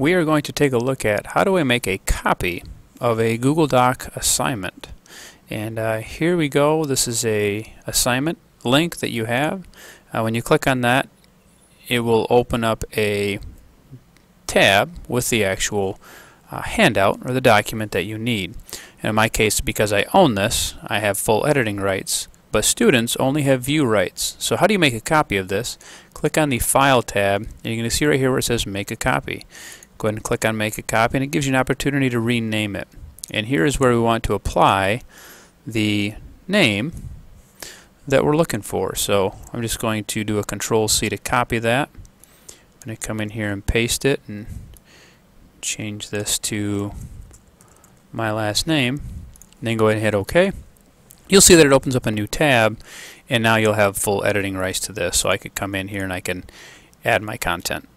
we are going to take a look at how do I make a copy of a Google Doc assignment. And uh, here we go. This is a assignment link that you have. Uh, when you click on that, it will open up a tab with the actual uh, handout or the document that you need. And in my case, because I own this, I have full editing rights. But students only have view rights. So how do you make a copy of this? Click on the File tab, and you're going to see right here where it says Make a Copy. Go ahead and click on Make a Copy, and it gives you an opportunity to rename it. And here is where we want to apply the name that we're looking for. So I'm just going to do a Control C to copy that. I'm going to come in here and paste it and change this to my last name. And then go ahead and hit OK you'll see that it opens up a new tab and now you'll have full editing rights to this so I could come in here and I can add my content.